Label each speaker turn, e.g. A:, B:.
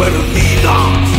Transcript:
A: perdidas.